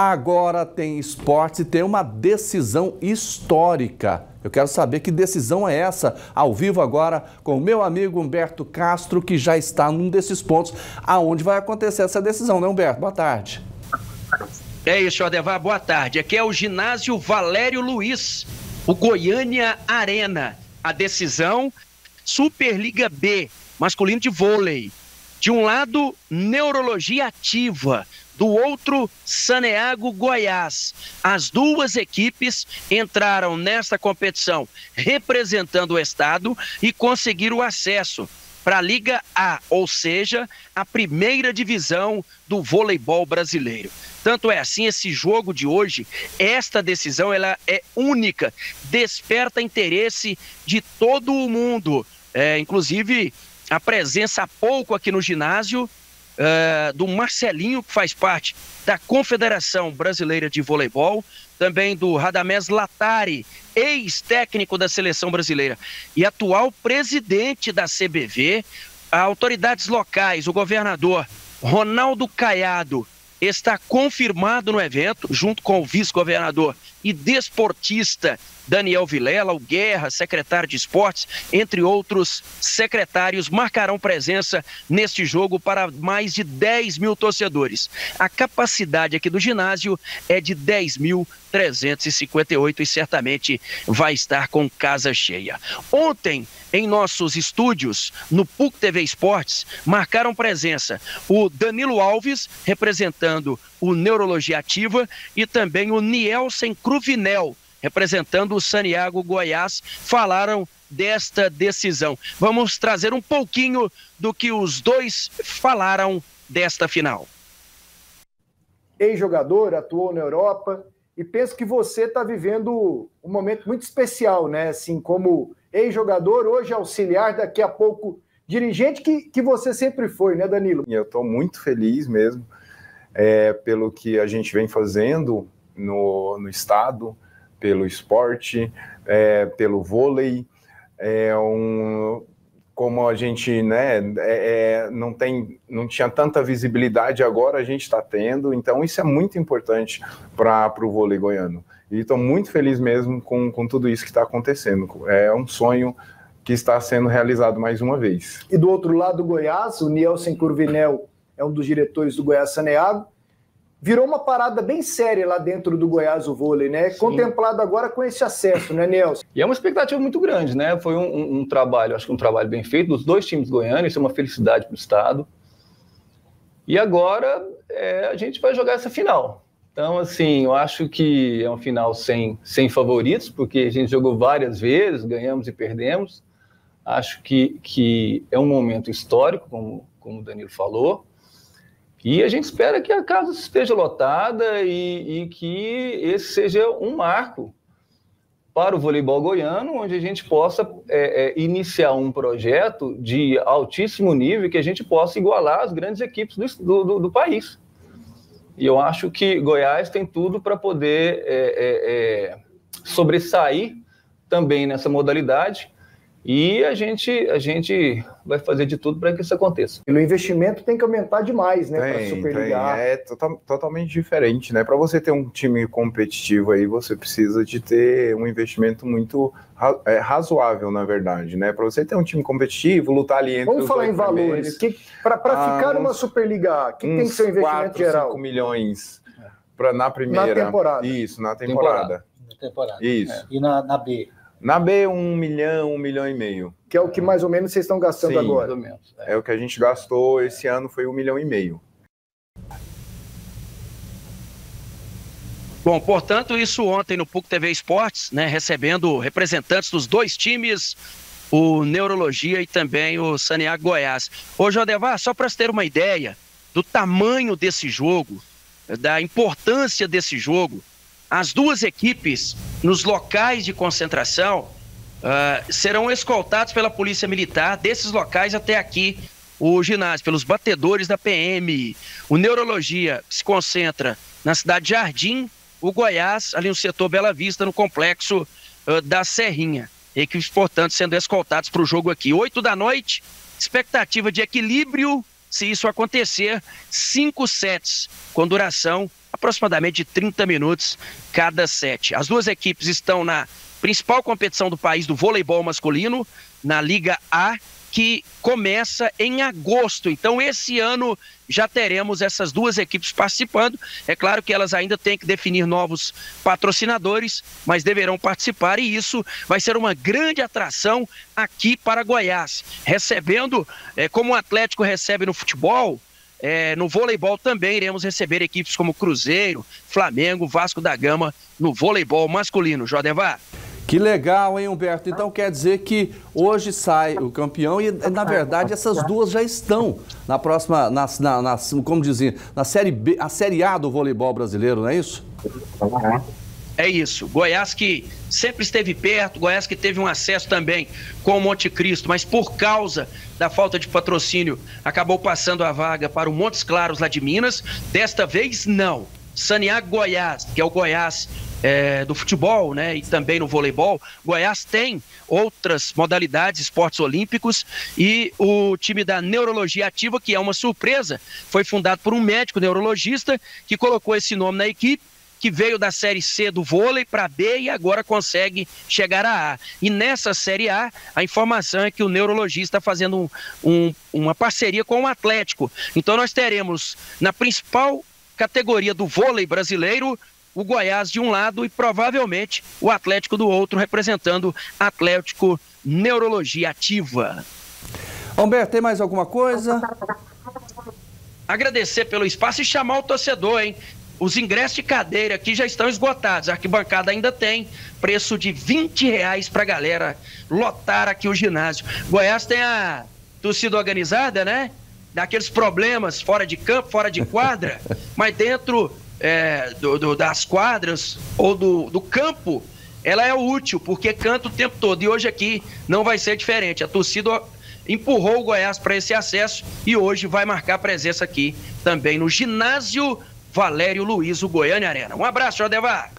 Agora tem esporte e tem uma decisão histórica. Eu quero saber que decisão é essa, ao vivo agora, com o meu amigo Humberto Castro, que já está num desses pontos aonde vai acontecer essa decisão, né, Humberto? Boa tarde. É isso, Adevar, boa tarde. Aqui é o ginásio Valério Luiz, o Goiânia Arena. A decisão, Superliga B, masculino de vôlei. De um lado, neurologia ativa do outro, Saneago Goiás. As duas equipes entraram nesta competição representando o estado e conseguiram acesso para a Liga A, ou seja, a primeira divisão do voleibol brasileiro. Tanto é assim, esse jogo de hoje, esta decisão, ela é única, desperta interesse de todo o mundo. É, inclusive, a presença há pouco aqui no ginásio uh, do Marcelinho, que faz parte da Confederação Brasileira de Voleibol, também do Radamés Latari, ex-técnico da seleção brasileira e atual presidente da CBV, autoridades locais, o governador Ronaldo Caiado está confirmado no evento, junto com o vice-governador e desportista Daniel Vilela, o Guerra, secretário de esportes, entre outros secretários, marcarão presença neste jogo para mais de 10 mil torcedores. A capacidade aqui do ginásio é de 10.358 e certamente vai estar com casa cheia. Ontem, em nossos estúdios, no PUC TV Esportes, marcaram presença o Danilo Alves, representando o Neurologia Ativa, e também o Nielsen Cruvinel, representando o Saniago Goiás, falaram desta decisão. Vamos trazer um pouquinho do que os dois falaram desta final. Ex-jogador, atuou na Europa e penso que você está vivendo um momento muito especial, né? Assim, como ex-jogador, hoje auxiliar, daqui a pouco dirigente que, que você sempre foi, né, Danilo? Eu estou muito feliz mesmo é, pelo que a gente vem fazendo no, no estado pelo esporte, é, pelo vôlei, é um, como a gente né, é, é não, tem, não tinha tanta visibilidade, agora a gente está tendo, então isso é muito importante para o vôlei goiano. E estou muito feliz mesmo com, com tudo isso que está acontecendo. É um sonho que está sendo realizado mais uma vez. E do outro lado do Goiás, o Nielsen Curvinel é um dos diretores do Goiás Saneago virou uma parada bem séria lá dentro do Goiás o vôlei, né? Sim. Contemplado agora com esse acesso, né, Nelson? E é uma expectativa muito grande, né? Foi um, um, um trabalho, acho que um trabalho bem feito dos dois times goianos, isso é uma felicidade para o Estado. E agora é, a gente vai jogar essa final. Então, assim, eu acho que é uma final sem, sem favoritos, porque a gente jogou várias vezes, ganhamos e perdemos. Acho que, que é um momento histórico, como, como o Danilo falou. E a gente espera que a casa esteja lotada e, e, que esse seja um marco para o voleibol goiano, onde a gente possa é, é, iniciar um projeto de altíssimo nível que a gente possa igualar as grandes equipes do, do, do país. E eu acho que Goiás tem tudo para poder é, é, é, sobressair também nessa modalidade e a gente, a gente vai fazer de tudo para que isso aconteça. E o investimento tem que aumentar demais, né? Para Superligar. É total, totalmente diferente, né? Para você ter um time competitivo aí, você precisa de ter um investimento muito é, razoável, na verdade, né? Para você ter um time competitivo, lutar ali entre Vamos falar em valores. Para ah, ficar numa Superliga, que tem que ser um investimento 4, geral? 5 milhões pra, na primeira. Na temporada. Isso, na temporada. temporada. Na temporada. Isso. É. E na, na B? Na B, um milhão, um milhão e meio. Que é o que mais ou menos vocês estão gastando Sim, agora. Mais ou menos. É. é o que a gente gastou esse ano, foi um milhão e meio. Bom, portanto, isso ontem no PUC TV Esportes, né, recebendo representantes dos dois times, o Neurologia e também o Saniago Goiás. Ô, Jodevar, só para ter uma ideia do tamanho desse jogo, da importância desse jogo, as duas equipes, nos locais de concentração, uh, serão escoltados pela Polícia Militar desses locais até aqui, o ginásio, pelos batedores da PM. O Neurologia se concentra na cidade de Jardim, o Goiás, ali no setor Bela Vista, no complexo uh, da Serrinha. Equipes, portanto, sendo escoltados para o jogo aqui. Oito da noite, expectativa de equilíbrio, se isso acontecer, cinco sets, com duração aproximadamente 30 minutos cada set. As duas equipes estão na principal competição do país do voleibol masculino, na Liga A, que começa em agosto. Então, esse ano já teremos essas duas equipes participando. É claro que elas ainda têm que definir novos patrocinadores, mas deverão participar e isso vai ser uma grande atração aqui para Goiás. Recebendo, é, como o Atlético recebe no futebol, é, no voleibol também iremos receber equipes como Cruzeiro, Flamengo, Vasco da Gama no voleibol masculino. Jodevar. Que legal, hein, Humberto? Então quer dizer que hoje sai o campeão e, na verdade, essas duas já estão na próxima, na, na, na, como dizia, na Série B, a Série A do voleibol brasileiro, não é isso? É isso. Goiás que sempre esteve perto, Goiás que teve um acesso também com o Monte Cristo, mas por causa da falta de patrocínio acabou passando a vaga para o Montes Claros lá de Minas. Desta vez, não. Saniago Goiás, que é o Goiás é, do futebol, né, e também no voleibol, Goiás tem outras modalidades, esportes olímpicos, e o time da neurologia ativa, que é uma surpresa, foi fundado por um médico neurologista que colocou esse nome na equipe que veio da Série C do vôlei para B e agora consegue chegar a A. E nessa Série A, a informação é que o neurologista está fazendo um, um, uma parceria com o Atlético. Então nós teremos na principal categoria do vôlei brasileiro o Goiás de um lado e provavelmente o Atlético do outro, representando Atlético Neurologia Ativa. Humberto, tem mais alguma coisa? Agradecer pelo espaço e chamar o torcedor, hein? Os ingressos de cadeira aqui já estão esgotados. A arquibancada ainda tem preço de 20 reais para galera lotar aqui o ginásio. Goiás tem a torcida organizada, né? Daqueles problemas fora de campo, fora de quadra, mas dentro é, do, do, das quadras ou do, do campo, ela é útil, porque canta o tempo todo. E hoje aqui não vai ser diferente. A torcida empurrou o Goiás para esse acesso e hoje vai marcar presença aqui também no ginásio Valério Luiz, o Goiânia Arena. Um abraço, Jodevar.